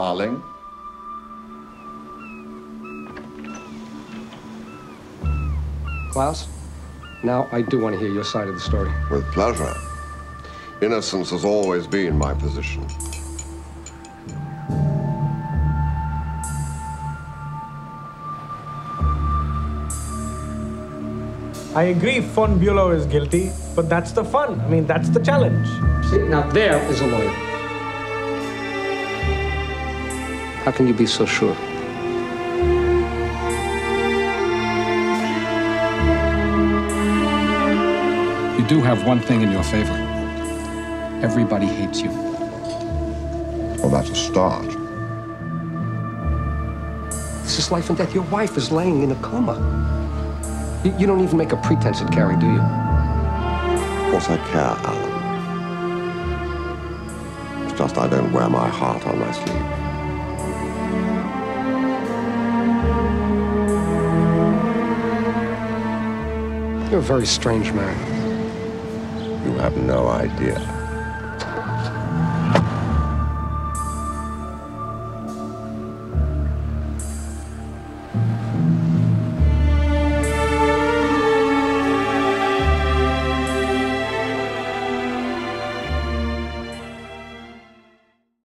darling. Claus, now I do want to hear your side of the story. With pleasure. Innocence has always been my position. I agree Von Bulow is guilty, but that's the fun. I mean, that's the challenge. See, now there is a lawyer. How can you be so sure? You do have one thing in your favor. Everybody hates you. Well, that's a start. This is life and death. Your wife is laying in a coma. You, you don't even make a pretense at caring, do you? Of course I care, Alan. It's just I don't wear my heart on my sleeve. You're a very strange man. You have no idea.